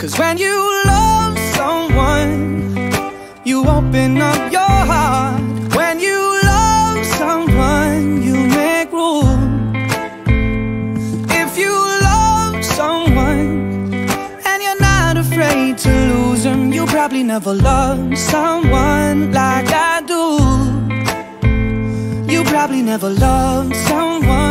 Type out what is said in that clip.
Cause when you love someone, you open up your heart. When you love someone, you make room. If you love someone and you're not afraid to lose them, you probably never loved someone like I do. You probably never loved someone.